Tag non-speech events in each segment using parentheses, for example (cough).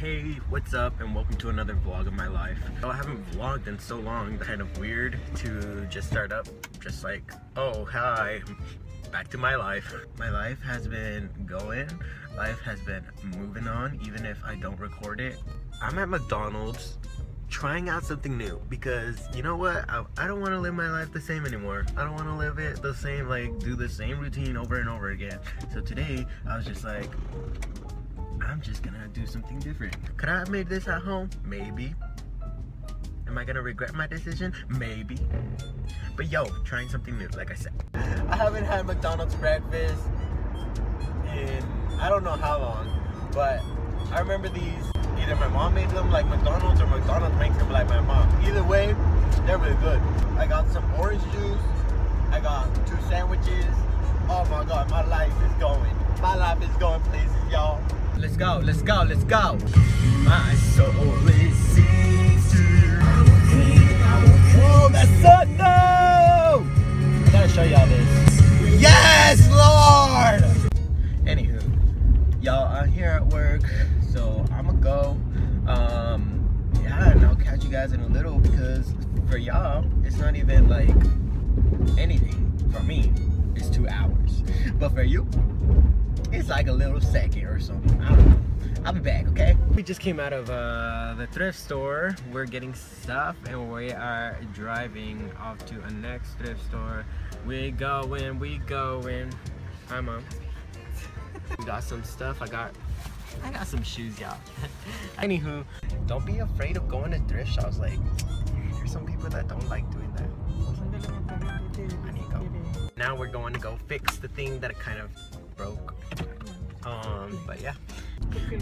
Hey, what's up and welcome to another vlog of my life. I haven't vlogged in so long, kind of weird to just start up just like, oh hi, back to my life. My life has been going, life has been moving on even if I don't record it. I'm at McDonald's trying out something new because you know what I, I don't want to live my life the same anymore I don't want to live it the same like do the same routine over and over again so today I was just like I'm just gonna do something different. Could I have made this at home? Maybe. Am I gonna regret my decision? Maybe. But yo, trying something new, like I said. I haven't had McDonald's breakfast in I don't know how long, but I remember these. Either my mom made them like McDonald's or McDonald's makes them like my mom. Either way, they're really good. I got some orange juice. I got two sandwiches. Oh my god, my life is going. My life is going y'all. Let's go, let's go, let's go. My soul is sings to you. Whoa, that's so no! I gotta show y'all this. Yes, Lord! Anywho, y'all, I'm here at work, so I'ma go. Um, yeah, and I'll catch you guys in a little because for y'all, it's not even like anything. For me, it's two hours. But for you, it's like a little second or something. I don't know. I'll be back, okay? We just came out of uh, the thrift store. We're getting stuff and we are driving off to a next thrift store. We going, we going. Hi, mom. we (laughs) got some stuff. I got, I got some shoes, y'all. (laughs) Anywho, don't be afraid of going to thrift shops. Like, there's some people that don't like doing that. I need to go. Now we're going to go fix the thing that kind of broke. Um, but yeah.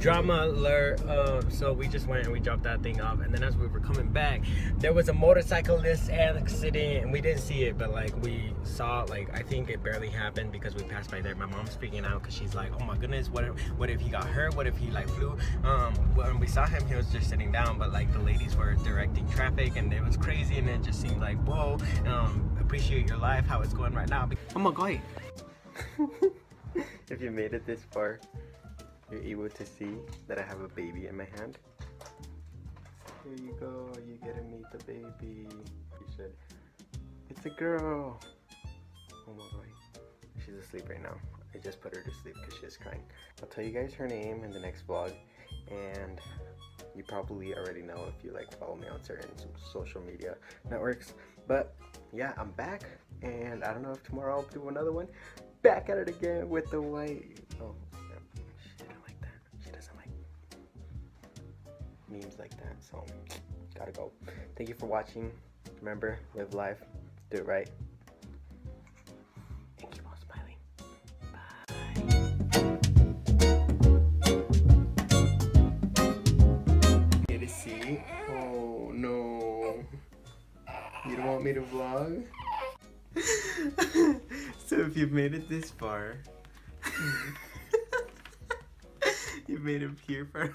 Drama alert. Um, so we just went and we dropped that thing off, and then as we were coming back, there was a motorcyclist accident, and we didn't see it, but like we saw, like I think it barely happened because we passed by there. My mom's freaking out because she's like, "Oh my goodness, what if, what if he got hurt? What if he like flew?" Um, when we saw him, he was just sitting down, but like the ladies were directing traffic, and it was crazy, and it just seemed like, "Whoa, um, appreciate your life, how it's going right now." Oh my god. (laughs) if you made it this far, you're able to see that I have a baby in my hand. Here you go, you get to meet the baby. You should. It's a girl. Oh my god. She's asleep right now. I just put her to sleep because she's crying. I'll tell you guys her name in the next vlog. And you probably already know if you like follow me on certain social media networks. But yeah, I'm back. And I don't know if tomorrow I'll do another one back at it again with the white. Oh, she didn't like that. She doesn't like memes like that. So, gotta go. Thank you for watching. Remember, live life, do it right. And keep on smiling. Bye. Get a seat. Oh no. You don't want me to vlog? (laughs) so if you've made it this far, (laughs) (laughs) you've made it here for